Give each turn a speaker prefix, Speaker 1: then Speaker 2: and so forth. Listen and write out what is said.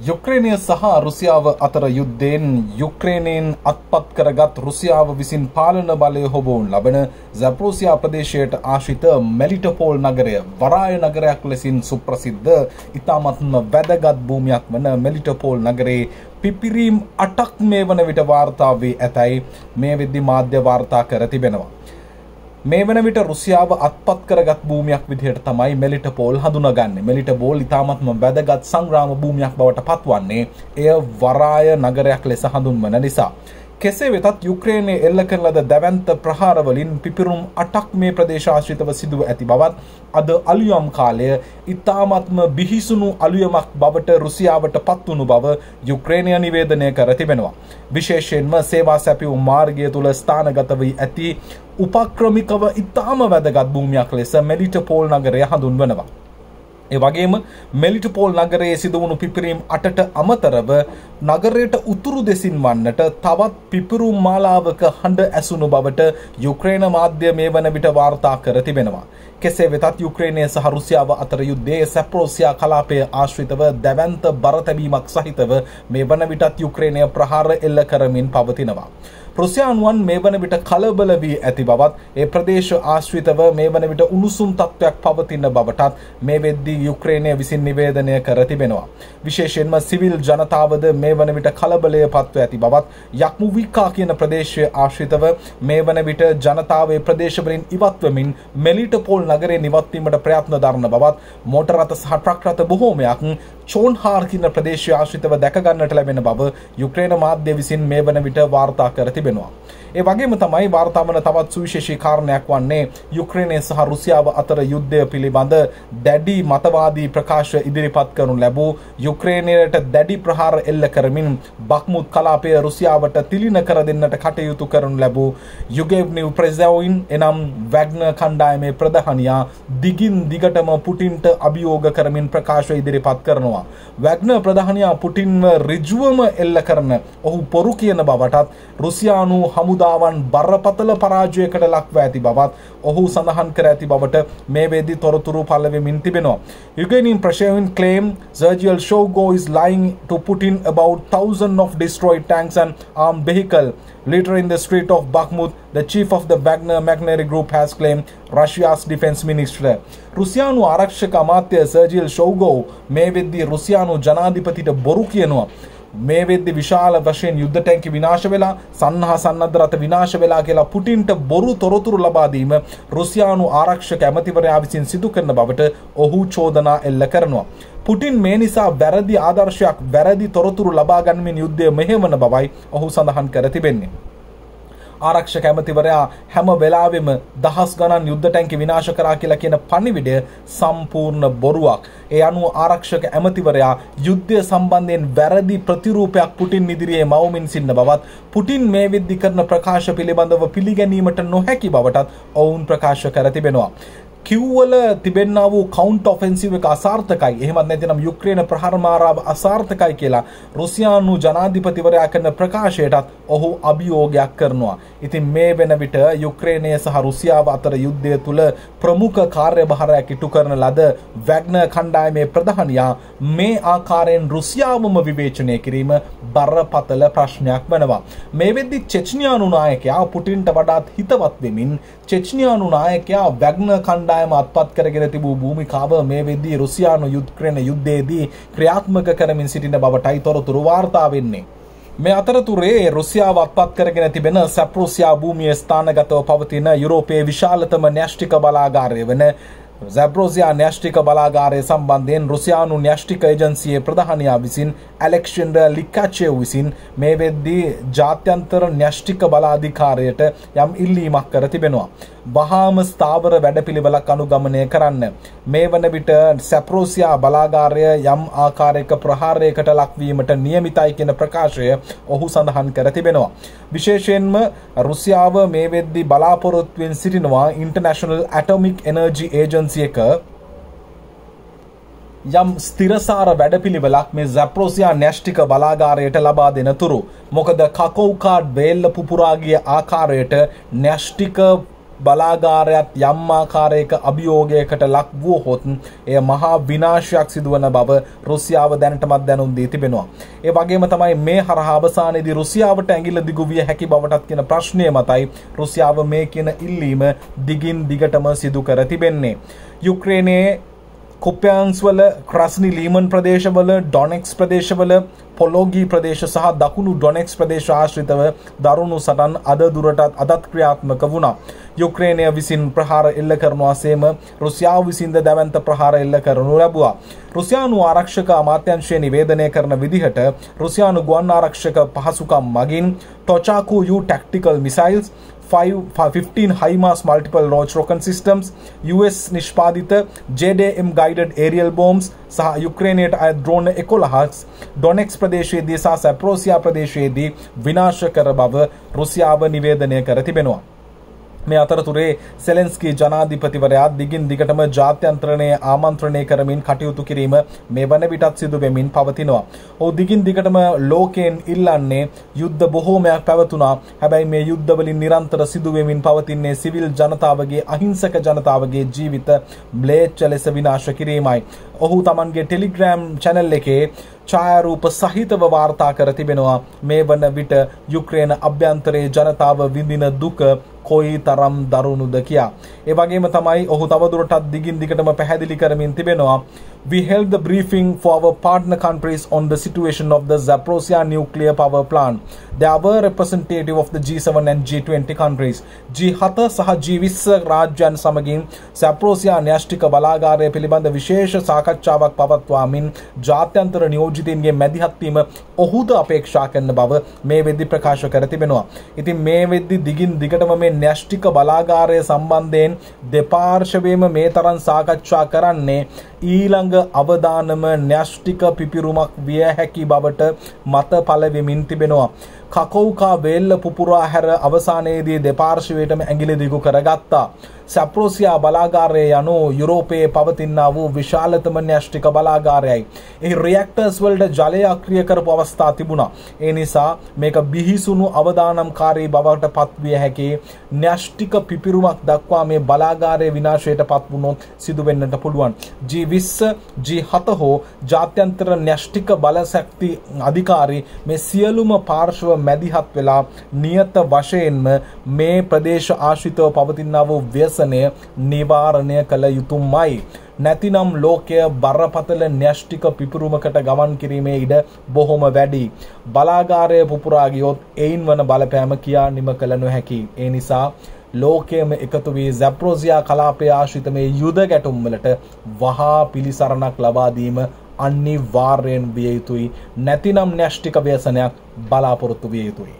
Speaker 1: යුක්‍රේනය සහ රුසියාව අතර යුද්ධයෙන් යුක්‍රේනයෙන් අත්පත් කරගත් රුසියාව විසින් පාලන බලය හොබවුන් ලබන සැප්‍රෝසියා ප්‍රදේශයට ආශිත මෙලිටපෝල් නගරය වරාය නගරයක් ලෙසින් සුප්‍රසිද්ධ ඉතාමත්ම වැදගත් භූමියක් වන මෙලිටපෝල් නගරේ පිපිරීම් අටක් මේ වන විට වාර්තාවේ ඇතැයි මේ වෙද්දි මාධ්‍ය වාර්තා කර තිබෙනවා. මේ වන විට රුසියාව අත්පත් කරගත් භූමියක් විදිහට තමයි මෙලිට පෝල් හඳුනගන්නේ මෙලිට බෝල් ඉතාමත්ම වැදගත් සංග්‍රාම භූමියක් බවට පත්වන්නේ එය වරාය නගරයක් ලෙස හඳුන්වන නිසා. කෙසේ වෙතත් යුක්‍රේනය එල්ල කරන ලද දැවන්ත ප්‍රහාරවලින් පිපිරුම් අටක් මේ ප්‍රදේශාශ්‍රිතව සිදුව ඇති බවත් අද අලුයම් කාලය ඉතාමත්ම බිහිසුණු අලුයමක් බවට රුසියාවට පත්වුණු බව යුක්‍රේනය නිවේදනය කර තිබෙනවා. විශේෂයෙන්ම සේවා සැපියුම් මාර්ගය තුළ ස්ථානගත වී ඇති උපක්‍රමිකව ඉතාම වැදගත් භූමියක් ලෙස මෙලිටපෝල් නගරය හඳුන්වනවා. ඒ වගේම මෙලිටපෝල් නගරයේ සිදුවුණු පිපිරීම් අටට අමතරව නගරයට උතුරු දෙසින් වන්නට තවත් පිපිරුම් මාලාවක හඬ ඇසුණු බවට යුක්‍රේන මාධ්‍ය මේ වන විට වාර්තා කර තිබෙනවා. කෙසේ වෙතත් යුක්‍රේනය සහ රුසියාව අතර යුද්ධයේ සැප්‍රෝසියා කලාපය ආශ්‍රිතව දැවන්ත බරතැබීමක් සහිතව මේ වන විටත් යුක්‍රේනය ප්‍රහාර එල්ල කරමින් පවතිනවා. රුසියානුවන් මේ වන විට කලබල වී ඇති බවත් ඒ ප්‍රදේශ ආශ්‍රිතව මේ වන විට උණුසුම් තත්ත්වයක් පවතින බවටත් මේ වෙද්දී යුක්‍රේනය විසින් නිවේදනය කර තිබෙනවා. විශේෂයෙන්ම සිවිල් ජනතාවද මේ වන විට කලබලය පත්ව ඇති බවත් යක්මුවිකා කියන ප්‍රදේශය ආශ්‍රිතව මේ වන විට ජනතාවේ ප්‍රදේශවලින් ඉවත්වමින් මෙලිටපෝල් නගරේ නිවත්වීමට ප්‍රයත්න දරන බවත් මෝටර රථ සහ ට්‍රක් රථ බොහෝමයක් චෝන්හාර් කියන ප්‍රදේශය ආශ්‍රිතව දැකගන්නට ලැබෙන බව යුක්‍රේන මාධ්‍ය විසින් මේ වන විට වාර්තා කර තිබෙනවා. ඒ වගේම තමයි වාර්තාවන තවත් සුවිශේෂී කාරණයක් වන්නේ යුක්‍රේනය සහ රුසියාව අතර යුද්ධය පිළිබඳ දැඩි මතවාදී ප්‍රකාශ ඉදිරිපත් කරනු ලැබූ යුක්‍රේනයට දැඩි ප්‍රහාර එල්ල කරමින් බක්මුත් කලාපය රුසියාවට තිලින කර දෙන්නට කටයුතු කරනු ලැබූ යුගෙව්නිව් ප්‍රෙසවයින් එනම් වැග්න කණ්ඩායමේ ප්‍රධානියා දිගින් දිගටම පුටින්ට අභියෝග කරමින් ප්‍රකාශ ඉදිරිපත් කරනවා. වැග්න ප්‍රධානයා පුටින්ව රිජුවම එල්ල කරන ඔහු පොරු කියන බවටත් රුසියානු හමුදාවන් බරපතල පරාජයකට ලක්ව ඇති බවත් ඔහු සඳහන් කර ඇති බවට මේ වේදී තොරතුරු පලවෙමින් තිබෙනවා. Ukrainian Prushian claim Sergio Shogo is lying to Putin about thousands of destroyed tanks and armed vehicle. Later in the street of Bakhmut, the chief of the Wagner Magnary group has claimed Russia's defense minister. රුසියානු ආරක්ෂක අමාත්‍ය සර්ජිල් ෂෝගෝ මේ වෙද්දී රුසියානු ජනාධිපතිට බොරු කියනවා. මේ වෙද්දි විශාල වශයෙන් යුද්ධ ටැංකි විනාශ වෙලා සන්නහ සන්නද්ධ රථ විනාශ වෙලා කියලා පුටින්ට බොරු තොරතුරු ලබා දීම රුසියානු ආරක්ෂක ඇමතිවරයා විසින් සිදු කරන බවට ඔහු චෝදනා එල්ල කරනවා. පුටින් මේ නිසා වැරදි ආදර්ශයක් වැරදි තොරතුරු ලබා ගනිමින් යුද්ධය මෙහෙවන බවයි ඔහු සඳහන් කර තිබෙන්නේ. ආරක්ෂක ඇමතිවරයා හැම වෙලාවෙම දහස් ගණන් යුද්ධ ටැංකි විනාශ කරා කියලා කියන පණිවිඩය සම්පූර්ණ බොරුවක්. ඒ අනුව ආරක්ෂක ඇමතිවරයා යුද්ධය සම්බන්ධයෙන් වැරදි ප්‍රතිරූපයක් පුටින් ඉදිරියේ මවමින් සින්න බවත් පුටින් මේ විද්දි කරන ප්‍රකාශ පිළිබඳව පිළිගැනීමට නොහැකි බවටත් ඔවුන් ප්‍රකාශ කර තිබෙනවා. කිව්වල තිබෙන්නා වූ කවුන්ට් ඔෆෙන්සිව් එක අසාර්ථකයි. එහෙමත් නැතිනම් යුක්‍රේන ප්‍රහාර මාරාව අසාර්ථකයි කියලා රුසියානු ජනාධිපතිවරයා කරන ප්‍රකාශයටත් ඔහු අභියෝගයක් කරනවා. ඉතින් මේ වෙන විට යුක්‍රේනය සහ රුසියාව අතර යුද්ධය තුළ ප්‍රමුඛ කාර්යභාරයක් ඉටු කරන ලද වැග්න කණ්ඩායමේ ප්‍රධානියා මේ ආකාරයෙන් රුසියාවම විවේචනය කිරීම බරපතල ප්‍රශ්නයක් වනවා. මේ වෙද්දි චෙච්නියානු නායකයා පුටින්ට වඩාත් හිතවත් වෙමින් චෙච්නියානු නායකයා වැග්න කණ්ඩායම අත්පත් කරගෙන තිබූ භූමිකාව මේ වෙද්දී රුසියානු යුක්‍රේන යුද්ධයේදී ක්‍රියාත්මක කරමින් සිටින බවටයි තොරතුරු වාර්තා වෙන්නේ. මේ අතරතුරේ රුසියාව අත්පත් කරගෙන තිබෙන සැප්රුසියා භූමිය ස්ථානගතව පවතින යුරෝපයේ විශාලතම න්‍යෂ්ටික බලාගාරය වන සැබ්‍රෝසියා න්‍යෂ්ටික බලාගාරය සම්බන්ධයෙන් රුසියානු න්‍යෂ්ටික ඒජන්සියේ ප්‍රධානයා විසින් ඇලෙක්ෂන්ඩර් ලික්කාචය විසින් මේ වෙද්දී ජාත්‍යන්තර න්‍යෂ්ටික බලාධිකාරයට යම් ඉල්ලීමක් කර තිබෙනවා. වහාම ස්ථාවර වැඩපිළිවෙලක් අනුගමනය කරන්න. මේ වන විට සැප්‍රෝසියා බලාගාරය යම් ආකාරයක ප්‍රහාරයකට ලක්වීමට නියමිතයි කියන ප්‍රකාශය ඔහු සඳහන් කර තිබෙනවා. විශේෂයෙන්ම රුසියාව මේ වෙද්දි බලාපොරොත්තුවෙන් සිටිනවා ඉන්ටර්නැශනල් ඇටොමික් එනර්ජි ඒජන්සි එක යම් ස්තිරසාර වැඩපිළිවෙලක් මේ සැප්‍රෝසියා න්‍යෂ්ටික බලාගාරයට ලබා දෙන තුරු. මොකද කකෝකාඩ් වේල්ල පුපුරාගිය ආකාරයට න්‍යෂ්ටික බලාගාරයත් යම් ආකාරයක අභියෝගයකට ලක් වුවහොත් එය මහා විනාශයක් සිදුවන බව රුසියාව දැනටමත් දැනුම් දී තිබෙනවා. ඒ වගේම තමයි මේ හරහා අවසානයේදී රුසියාවට ඇඟිල්ල දිගු විය හැකි බවටත් කියන ප්‍රශ්නය මතයි රුසියාව මේ කියන ඉල්ලීම දිගින් දිගටම සිදු කර තිබෙන්නේ. යුක්‍රේනයේ කුප්පයන්ස්වල ක්‍රස්නි ලීමන් ප්‍රදේශවල ඩොනෙක්ස් ප්‍රදේශවල පොලෝගී ප්‍රදේශ සහ දකුණු ඩොනෙක්ස් ප්‍රදේශ ආශ්‍රිතව දරුණු සටන් අද දුරටත් අදත් ක්‍රියාත්මක වුණා. යුක්‍රේනය විසින් ප්‍රහාර එල්ල කරනවා සේම රුසියාව විසින්ද දැවන්ත ප්‍රහාර එල්ල කරනු ලැබුවා. රුසියානු ආරක්ෂක අමාත්‍යංශය නිවේදනය කරන විදිහට රුසියානු ගුවන් ආරක්ෂක පහසුකම් මගින් Tochka U tactical missiles 15 HIMARS multiple launch rocket systems, US නිෂ්පාදිත JDM guided aerial bombs සහ යුක්‍රේනයට අය ද්‍රෝණ 11ක් ඩොනෙක්ස් ප්‍රදේශයේදී සහ සැප්‍රෝසියා ප්‍රදේශයේදී විනාශ කර බව රුසියාව නිවේදනය කර තිබෙනවා. මේ අතරතුරේ සෙලෙන්ස්කී ජනාධිපතිවරයා දිගින් දිගටම ජාත්‍යන්ත්‍රණය ආමන්ත්‍රණය කරමින් කටයුතු කිරීම මේ වන විටත් සිදු වෙමින් පවතිනවා. ඔහු දිගින් දිගටම ලෝකයෙන් ඉල්ලන්නේ යුද්ධ බොහෝමයක් පැවතුනා. හැබැයි මේ යුද්ධවලින් නිරන්තර සිදු වෙමින් පවතින්නේ සිවිල් ජනතාවගේ අහිංසක ජනතාවගේ ජීවිත ම්ලේච්ඡ ලෙස විනාශ කිරීමයි. ඔහු තමන්ගේ ටෙලිග්‍රෑම් චැනල් එකේ ඡායාරූප සහිතව වාර්තා කර තිබෙනවා මේ වන විට යුක්‍රේන අභ්‍යන්තරයේ ජනතාව විඳින දුක කොයි තරම් දරුණුද කියා. ඒ වගේම තමයි ඔහු තවදුරටත් දිගින් දිගටම පැහැදිලි කරමින් තිබෙනවා we held the briefing for our partner countries on the situation of the Zaporozhye nuclear power plant. There were representative of the G7 and G20 countries. G7 සහ G20 රාජ්‍යයන් සමගින් Zaporozhye න්‍යෂ්ටික බලාගාරය පිළිබඳ විශේෂ සාකච්ඡාවක් පවත්වාමින් ජාත්‍යන්තර නියෝජිතයින්ගේ මැදිහත් වීම ඔහුද අපේක්ෂා කරන බව මේ වෙද්දි ප්‍රකාශ කර තිබෙනවා. ඉතින් මේ වෙද්දි දිගින් දිගටම මේ න්‍යෂ්ටික බලාගාරය සම්බන්ධයෙන් දෙපාර්ශවයම මේ තරම් සාකච්ඡා කරන්නේ ඊළඟ අවදානම න්‍යෂ්ටික පිපිරුමක් විය හැකි බවට මත පලවෙමින් තිබෙනවා. කකෝකා වේල්ල පුපුරා හැර අවසානයේදී දෙපාර්ශවයටම ඇඟිලි දිගු කරගත්තා. සැප්‍රෝසියා බලාගාරය යනු යුරෝපයේ පවතින්නා වූ විශාලතම න්‍යෂ්ටික බලාගාරයයි. එහි රියක්ටර්ස් වලට ජලය අක්‍රිය කරපු අවස්ථා තිබුණා. ඒ නිසා මේක බිහිසුණු අවදානම්කාරී බවට පත්විය හැකි න්‍යෂ්ටික පිපිරුමක් දක්වා මේ බලාගාරය විනාශයට පත් වුණොත් සිදු වෙන්නට පුළුවන්. G20 G7 හෝ ජාත්‍යන්තර න්‍යෂ්ටික බලශක්ති අධිකාරී මේ සියලුම පාර්ශව මැදිහත් වෙලා නියත වශයෙන්ම මේ ප්‍රදේශ ආශ්‍රිතව පවතිනා වූ ව්‍යස ශාසනය නිවාරණය කළ යුතුමයි. නැතිනම් ලෝකය බරපතල න්‍යෂ්ටික පිපුරුමකට ගමන් කිරීමේ ඉඩ බොහොම වැඩි. බලාගාරය පුපුරාගියොත් එයින් වන බලපෑම කියා නිම කළ නොහැකි. ඒ නිසා ලෝකයම එකතු වී සැප්‍රෝසියා කලාපය ආශ්‍රිත මේ යුද ගැටුම්වලට වහා පිළිසරණක් ලබා දීම අනිවාර්යෙන් විය යුතුයි. නැතිනම් න්‍යෂ්ටික ව්‍යසනයක් බලාපොරොත්තු විය යුතුයි.